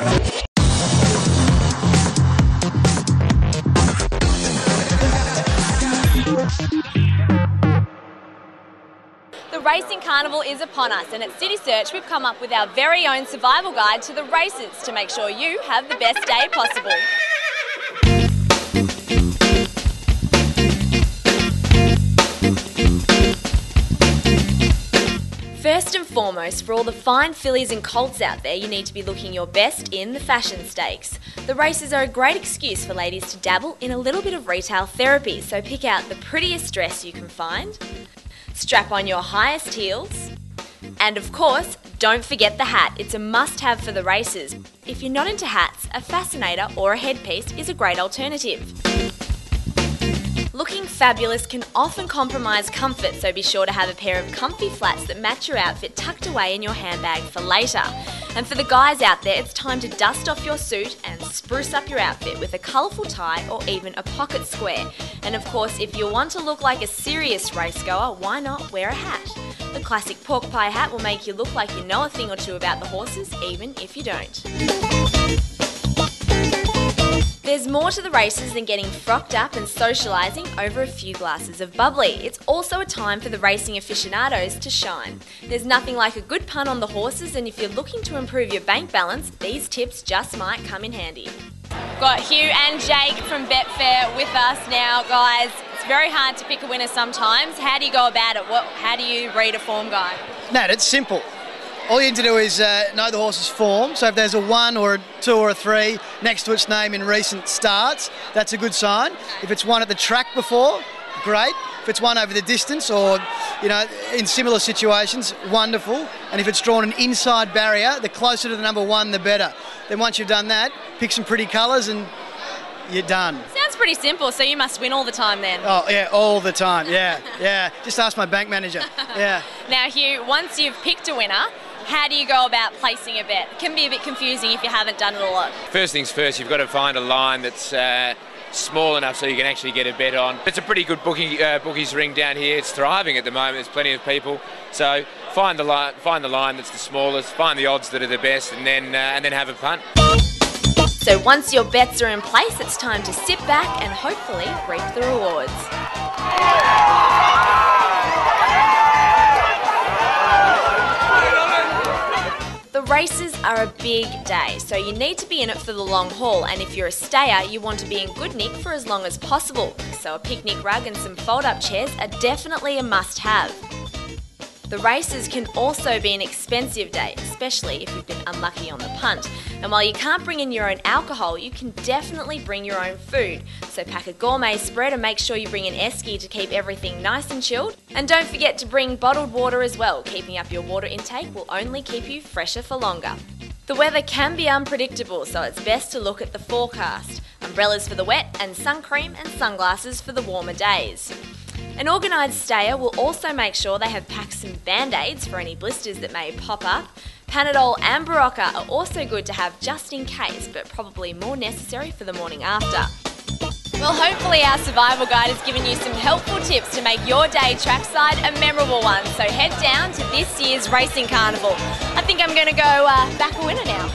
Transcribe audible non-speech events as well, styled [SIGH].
The Racing Carnival is upon us, and at Citysearch, we've come up with our very own survival guide to the races to make sure you have the best day possible. For all the fine fillies and colts out there, you need to be looking your best in the fashion stakes. The races are a great excuse for ladies to dabble in a little bit of retail therapy, so pick out the prettiest dress you can find, strap on your highest heels, and of course, don't forget the hat. It's a must have for the races. If you're not into hats, a fascinator or a headpiece is a great alternative. Looking fabulous can often compromise comfort, so be sure to have a pair of comfy flats that match your outfit tucked away in your handbag for later. And for the guys out there, it's time to dust off your suit and spruce up your outfit with a colourful tie or even a pocket square. And of course, if you want to look like a serious race goer, why not wear a hat? The classic pork pie hat will make you look like you know a thing or two about the horses, even if you don't. There's more to the races than getting frocked up and socialising over a few glasses of bubbly. It's also a time for the racing aficionados to shine. There's nothing like a good pun on the horses, and if you're looking to improve your bank balance, these tips just might come in handy. Got Hugh and Jake from Betfair with us now, guys. It's very hard to pick a winner sometimes. How do you go about it? What, how do you read a form guide? Nat, it's simple. All you need to do is uh, know the horse's form. So if there's a one or a two or a three next to its name in recent starts, that's a good sign. If it's won at the track before, great. If it's won over the distance or, you know, in similar situations, wonderful. And if it's drawn an inside barrier, the closer to the number one, the better. Then once you've done that, pick some pretty colours and you're done. Sounds pretty simple, so you must win all the time then. Oh, yeah, all the time. Yeah, yeah. Just ask my bank manager. [LAUGHS] Yeah. Now, Hugh, once you've picked a winner, how do you go about placing a bet? It can be a bit confusing if you haven't done it a lot. First things first, you've got to find a line that's uh, small enough so you can actually get a bet on. It's a pretty good bookie, uh, bookies ring down here. It's thriving at the moment. There's plenty of people. So find the line, find the line that's the smallest, find the odds that are the best, and then uh, and then have a punt. So once your bets are in place, it's time to sit back and hopefully reap the rewards. Races are a big day, so you need to be in it for the long haul. And if you're a stayer, you want to be in good nick for as long as possible. So a picnic rug and some fold up chairs are definitely a must have. The races can also be an expensive day, especially if you've been unlucky on the punt. And while you can't bring in your own alcohol, you can definitely bring your own food. So pack a gourmet spread and make sure you bring an esky to keep everything nice and chilled. And don't forget to bring bottled water as well. Keeping up your water intake will only keep you fresher for longer. The weather can be unpredictable, so it's best to look at the forecast. Umbrellas for the wet, and sun cream and sunglasses for the warmer days. An organised stayer will also make sure they have packed some band aids for any blisters that may pop up. Panadol and Berocca are also good to have just in case, but probably more necessary for the morning after. Well, hopefully, our survival guide has given you some helpful tips to make your day trackside a memorable one. So head down to this year's Racing Carnival. I think I'm going to go uh, back a winner now.